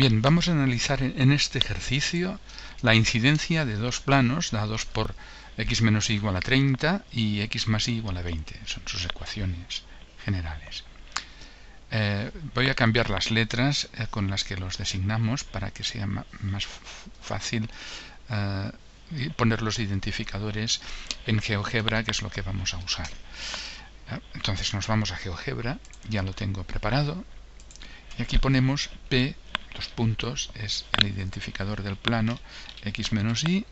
Bien, vamos a analizar en este ejercicio la incidencia de dos planos dados por x menos y igual a 30 y x más y igual a 20. Son sus ecuaciones generales. Eh, voy a cambiar las letras eh, con las que los designamos para que sea más fácil eh, poner los identificadores en GeoGebra, que es lo que vamos a usar. Entonces nos vamos a GeoGebra, ya lo tengo preparado, y aquí ponemos P, dos puntos, es el identificador del plano, x menos y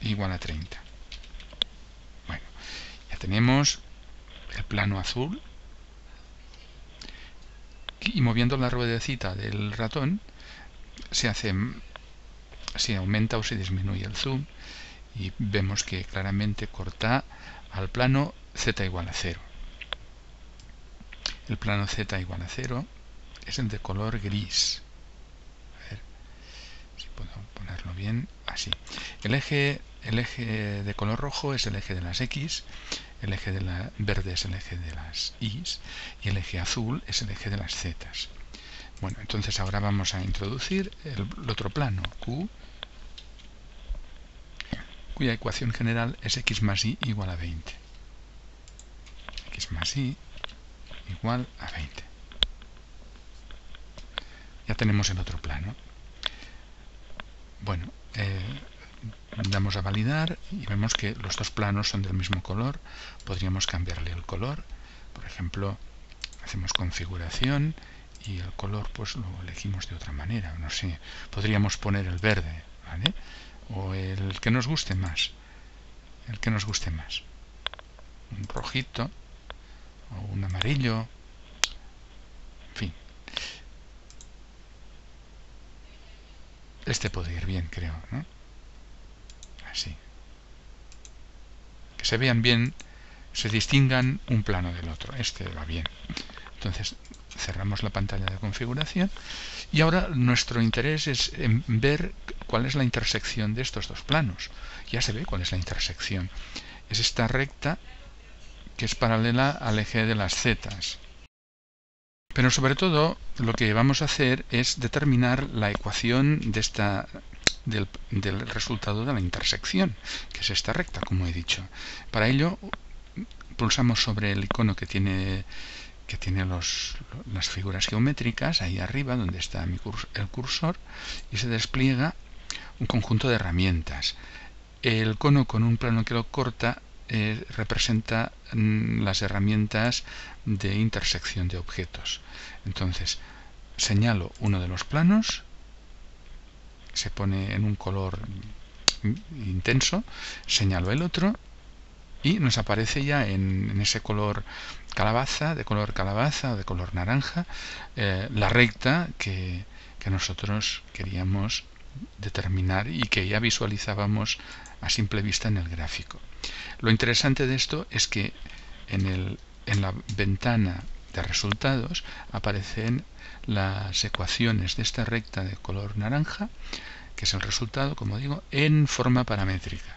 igual a 30. Bueno, ya tenemos el plano azul, y moviendo la ruedecita del ratón se hace se aumenta o se disminuye el zoom y vemos que claramente corta al plano z igual a 0 el plano z igual a 0 es el de color gris. si puedo ponerlo bien así el eje el eje de color rojo es el eje de las x el eje de la verde es el eje de las y y el eje azul es el eje de las z. Bueno, entonces ahora vamos a introducir el, otro plano, Q, cuya ecuación general es x más y igual a 20. x más y igual a 20. Ya tenemos el otro plano. Bueno, eh, damos a validar y vemos que los dos planos son del mismo color. Podríamos cambiarle el color. Por ejemplo hacemos configuración y el color pues lo elegimos de otra manera. No sé, podríamos poner el verde ¿vale? o el que nos guste más el que nos guste más. Un rojito o un amarillo en fin este puede ir bien creo ¿no? así. Que se vean bien, se distingan un plano del otro. Este va bien. Entonces cerramos la pantalla de configuración y ahora nuestro interés es en ver cuál es la intersección de estos dos planos. Ya se ve cuál es la intersección. Es esta recta que es paralela al eje de las zetas. Pero sobre todo lo que vamos a hacer es determinar la ecuación del, resultado de la intersección, que es esta recta, como he dicho. Para ello, pulsamos sobre el icono que tiene que tiene las figuras geométricas ahí arriba donde está el cursor y se despliega un conjunto de herramientas. El cono con un plano que lo corta eh, representa mm, las herramientas de intersección de objetos. Entonces, señalo uno de los planos se pone en un color intenso, señalo el otro y nos aparece ya en, ese color calabaza, de color calabaza o de color naranja, eh, la recta que, que nosotros queríamos determinar y que ya visualizábamos a simple vista en el gráfico. Lo interesante de esto es que en, el, en la ventana de resultados aparecen las ecuaciones de esta recta de color naranja, que es el resultado, como digo, en forma paramétrica.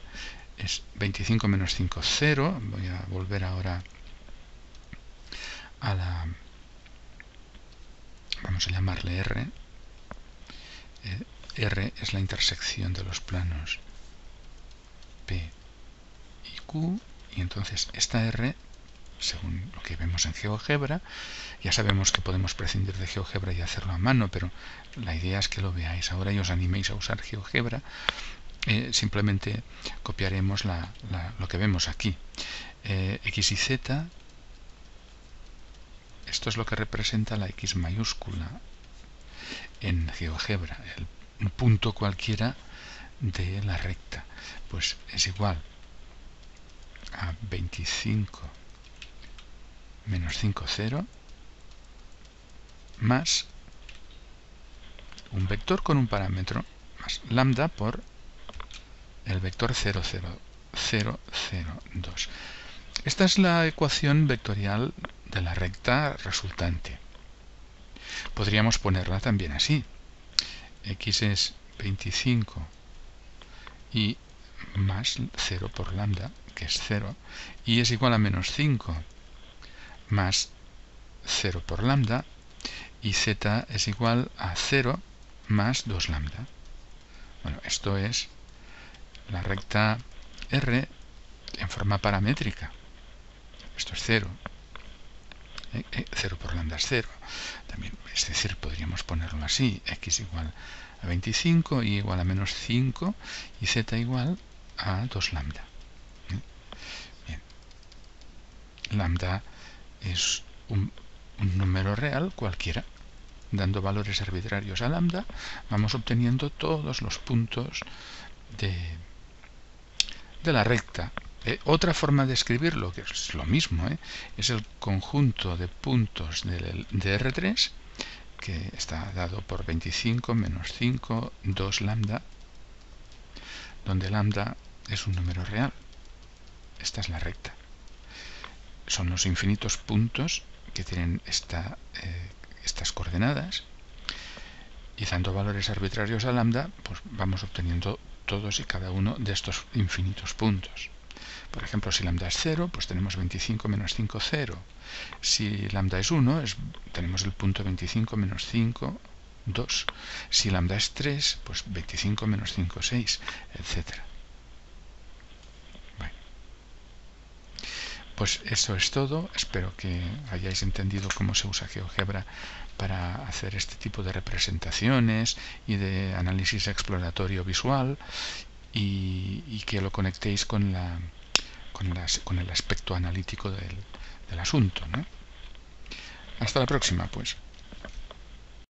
Es 25 menos 5, 0. Voy a volver ahora a la... Vamos a llamarle R. Eh, R es la intersección de los planos P Y entonces esta R según lo que vemos en GeoGebra. Ya sabemos que podemos prescindir de GeoGebra y hacerlo a mano, pero la idea es que lo veáis ahora y os animéis a usar GeoGebra. Eh, simplemente copiaremos lo que vemos aquí. Eh, X y Z, esto es lo que representa la X mayúscula en GeoGebra, el, un punto cualquiera de la recta. Pues es igual a 25 menos 5, 0, más un vector con un parámetro, más lambda por el vector 0, 0, 0, 0, 2. Esta es la ecuación vectorial de la recta resultante. Podríamos ponerla también así. x es 25 y más 0 por lambda, que es 0, y es igual a menos 5 más 0 por lambda y z es igual a 0 más 2 lambda. Bueno, esto es la recta R en forma paramétrica. Esto es 0. 0 eh, eh, por lambda es 0. También, es decir, podríamos ponerlo así. X igual a 25, y igual a menos 5 y z igual a 2 lambda. ¿Eh? Lambda es un, un número real cualquiera dando valores arbitrarios a lambda, vamos obteniendo todos los puntos de, de la recta. Eh, otra forma de escribirlo, que es lo mismo, eh, es el conjunto de puntos de, de, R3, que está dado por 25 menos 5, 2 lambda, donde lambda es un número real. Esta es la recta. Son los infinitos puntos que tienen esta eh, estas coordenadas y dando valores arbitrarios a lambda, pues vamos obteniendo todos y cada uno de estos infinitos puntos. Por ejemplo, si lambda es 0, pues tenemos 25 menos 5, 0. Si lambda es 1, es, tenemos el punto 25 menos 5, 2. Si lambda es 3, pues 25 menos 5, 6, etc. Pues eso es todo. Espero que hayáis entendido cómo se usa GeoGebra para hacer este tipo de representaciones y de análisis exploratorio visual y, que lo conectéis con, la, con, con el aspecto analítico del, del asunto. ¿no? Hasta la próxima, pues.